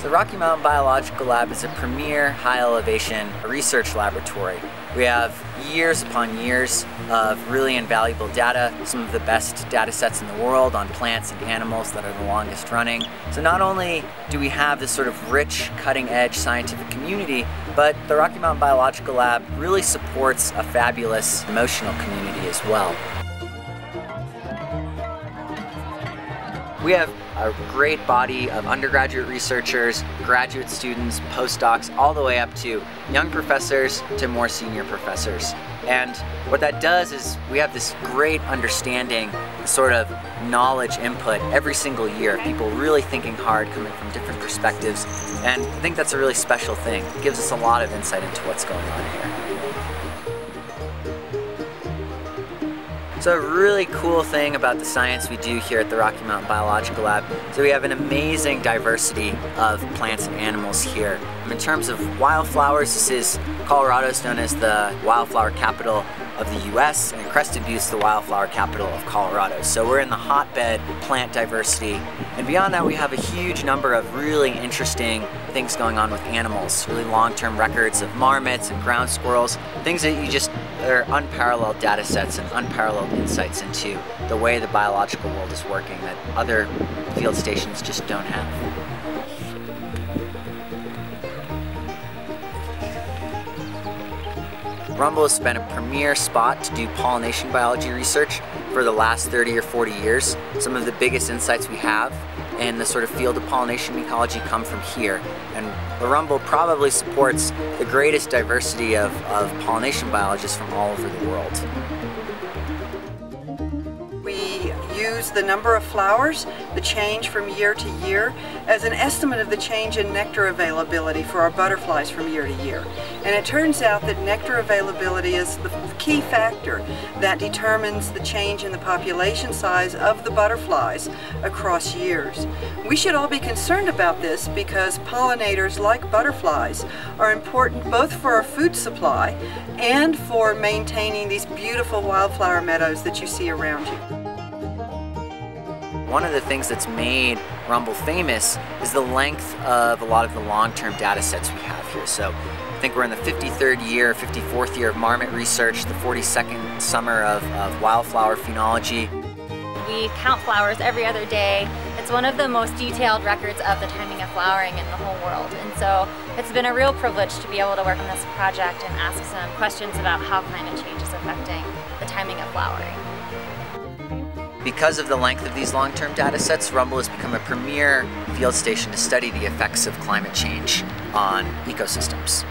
So the Rocky Mountain Biological Lab is a premier high elevation research laboratory. We have years upon years of really invaluable data, some of the best data sets in the world on plants and animals that are the longest running. So not only do we have this sort of rich, cutting edge scientific community, but the Rocky Mountain Biological Lab really supports a fabulous emotional community as well. We have a great body of undergraduate researchers, graduate students, postdocs, all the way up to young professors to more senior professors. And what that does is we have this great understanding, sort of knowledge input every single year. People really thinking hard, coming from different perspectives. And I think that's a really special thing. It gives us a lot of insight into what's going on here. So a really cool thing about the science we do here at the Rocky Mountain Biological Lab so we have an amazing diversity of plants and animals here. In terms of wildflowers, this is Colorado is known as the wildflower capital of the US and Crested Butte is the wildflower capital of Colorado. So we're in the hotbed of plant diversity and beyond that we have a huge number of really interesting things going on with animals, really long-term records of marmots and ground squirrels, things that you just are unparalleled data sets and unparalleled insights into the way the biological world is working that other field stations just don't have. RMBL has been a premier spot to do pollination biology research for the last 30 or 40 years. Some of the biggest insights we have in the sort of field of pollination ecology come from here. And the RMBL probably supports the greatest diversity of, of pollination biologists from all over the world use the number of flowers, the change from year to year, as an estimate of the change in nectar availability for our butterflies from year to year. And it turns out that nectar availability is the key factor that determines the change in the population size of the butterflies across years. We should all be concerned about this because pollinators like butterflies are important both for our food supply and for maintaining these beautiful wildflower meadows that you see around you. One of the things that's made RMBL famous is the length of a lot of the long-term data sets we have here. So I think we're in the 53rd year, 54th year of marmot research, the 42nd summer of, of wildflower phenology. We count flowers every other day. It's one of the most detailed records of the timing of flowering in the whole world. And so it's been a real privilege to be able to work on this project and ask some questions about how climate change is affecting the timing of flowering. Because of the length of these long-term data sets, RMBL has become a premier field station to study the effects of climate change on ecosystems.